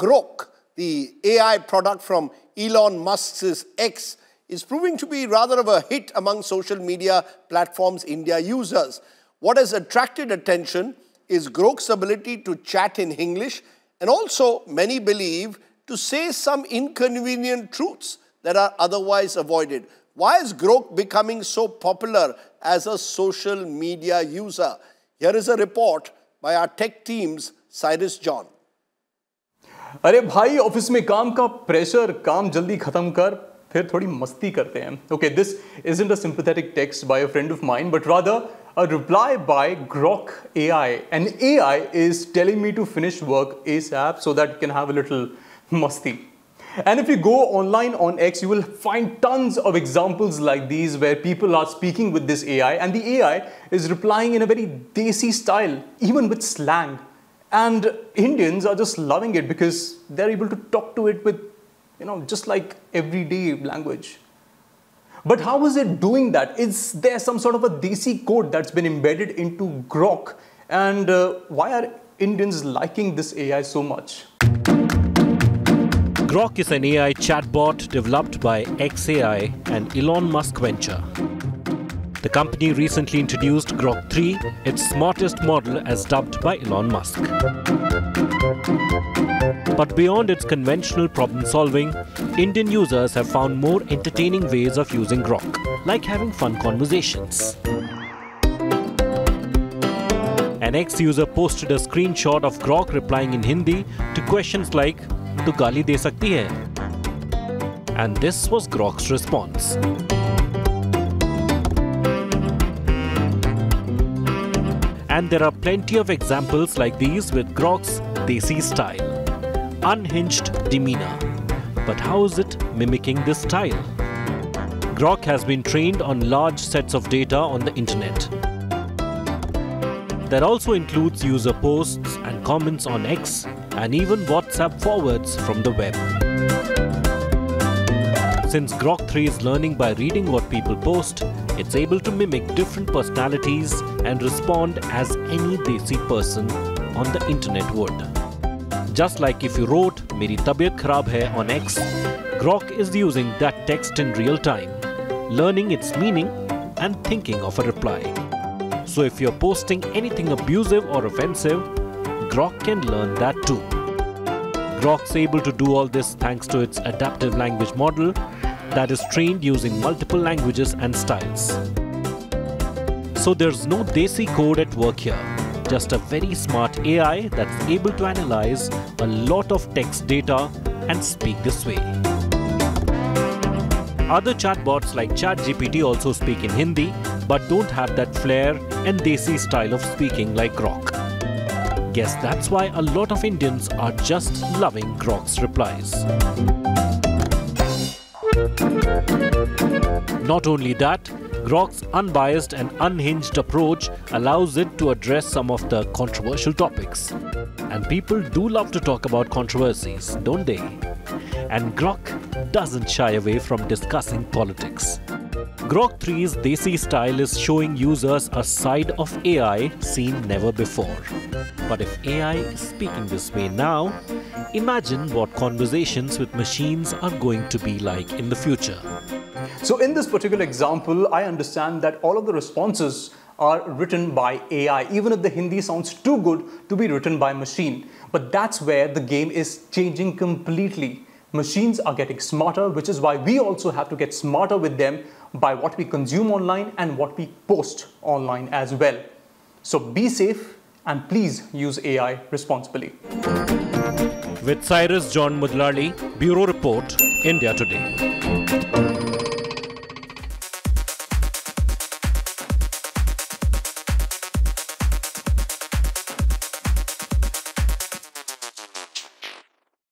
Grok, the AI product from Elon Musk's X, is proving to be rather of a hit among social media platforms India users. What has attracted attention is Grok's ability to chat in English and also, many believe, to say some inconvenient truths that are otherwise avoided. Why is Grok becoming so popular as a social media user? Here is a report by our tech team's Cyrus John. अरे भाई office में काम का pressure काम जल्दी खत्म कर फिर थोड़ी मस्ती करते हैं okay this isn't a sympathetic text by a friend of mind but rather a reply by Grok AI. And AI is telling me to finish work ASAP so that it can have a little masti. And if you go online on X, you will find tons of examples like these where people are speaking with this AI and the AI is replying in a very desi style, even with slang. And Indians are just loving it because they're able to talk to it with you know, just like everyday language. But how is it doing that? Is there some sort of a desi code that's been embedded into Grok? And uh, why are Indians liking this AI so much? Grok is an AI chatbot developed by XAI and Elon Musk venture. The company recently introduced Grok 3, its smartest model as dubbed by Elon Musk. But beyond its conventional problem solving, Indian users have found more entertaining ways of using Grok, like having fun conversations. An X-user posted a screenshot of Grok replying in Hindi to questions like, "Tu gali de sakti hai?" And this was Grok's response. And there are plenty of examples like these with Grok's Desi style. Unhinged demeanor. But how is it mimicking this style? Grok has been trained on large sets of data on the internet. That also includes user posts and comments on X and even WhatsApp forwards from the web. Since Grok 3 is learning by reading what people post, it's able to mimic different personalities and respond as any desi person on the internet would. Just like if you wrote Meri tabiyat kharab hai on X, Grok is using that text in real time, learning its meaning and thinking of a reply. So if you're posting anything abusive or offensive, Grok can learn that too. Grok's able to do all this thanks to its adaptive language model that is trained using multiple languages and styles. So there's no desi code at work here, just a very smart AI that's able to analyze a lot of text data and speak this way. Other chatbots like ChatGPT also speak in Hindi but don't have that flair and desi style of speaking like Grok. Guess that's why a lot of Indians are just loving Grok's replies. Not only that, Grok's unbiased and unhinged approach allows it to address some of the controversial topics. And people do love to talk about controversies, don't they? And Grok doesn't shy away from discussing politics. Grok 3's Desi style is showing users a side of AI seen never before. But if AI is speaking this way now, imagine what conversations with machines are going to be like in the future. So in this particular example, I understand that all of the responses are written by AI, even if the Hindi sounds too good to be written by machine. But that's where the game is changing completely. Machines are getting smarter, which is why we also have to get smarter with them by what we consume online and what we post online as well. So be safe and please use AI responsibly. With Cyrus John Mudlali, Bureau Report, India Today.